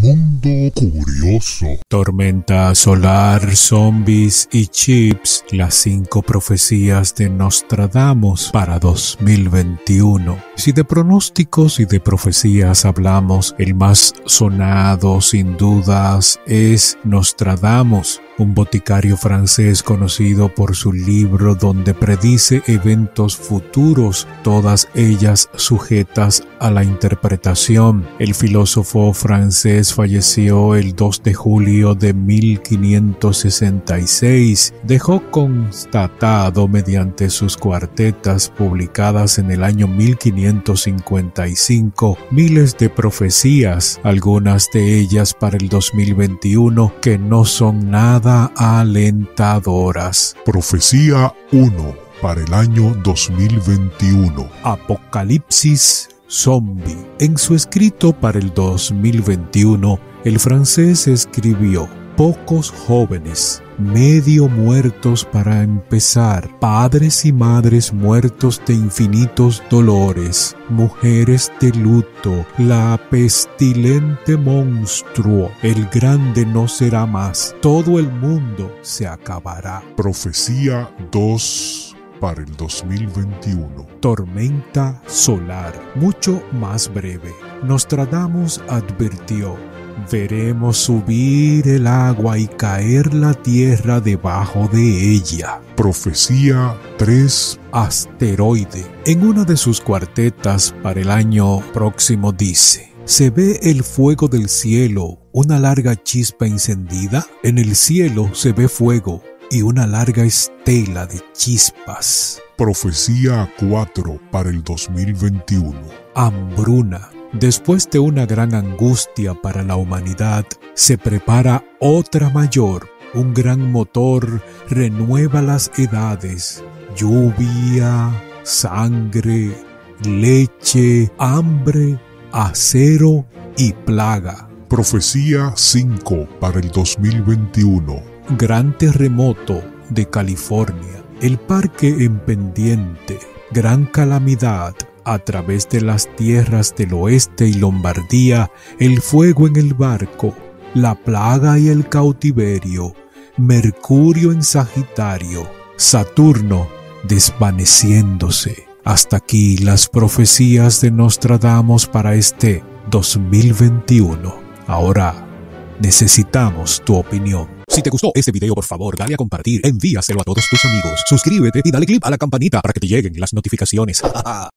Boom. Curioso. Tormenta solar, zombies y chips, las cinco profecías de Nostradamus para 2021. Si de pronósticos y de profecías hablamos, el más sonado sin dudas es Nostradamus, un boticario francés conocido por su libro donde predice eventos futuros, todas ellas sujetas a la interpretación. El filósofo francés falleció el 2 de julio de 1566. Dejó constatado mediante sus cuartetas publicadas en el año 1555 miles de profecías, algunas de ellas para el 2021 que no son nada alentadoras. Profecía 1 para el año 2021. Apocalipsis Zombie. En su escrito para el 2021, el francés escribió pocos jóvenes, medio muertos para empezar, padres y madres muertos de infinitos dolores, mujeres de luto, la pestilente monstruo, el grande no será más, todo el mundo se acabará. Profecía 2 para el 2021. Tormenta solar, mucho más breve. Nostradamus advirtió veremos subir el agua y caer la tierra debajo de ella. Profecía 3 Asteroide. En una de sus cuartetas para el año próximo dice, se ve el fuego del cielo, una larga chispa encendida. En el cielo se ve fuego y una larga estela de chispas. Profecía 4 para el 2021. Hambruna. Después de una gran angustia para la humanidad, se prepara otra mayor. Un gran motor renueva las edades. Lluvia, sangre, leche, hambre, acero y plaga. Profecía 5 para el 2021. Gran terremoto de California. El parque en pendiente. Gran calamidad a través de las tierras del oeste y Lombardía, el fuego en el barco, la plaga y el cautiverio, Mercurio en Sagitario, Saturno desvaneciéndose. Hasta aquí las profecías de Nostradamus para este 2021. Ahora necesitamos tu opinión. Si te gustó este video, por favor, dale a compartir, envíaselo a todos tus amigos, suscríbete y dale click a la campanita para que te lleguen las notificaciones.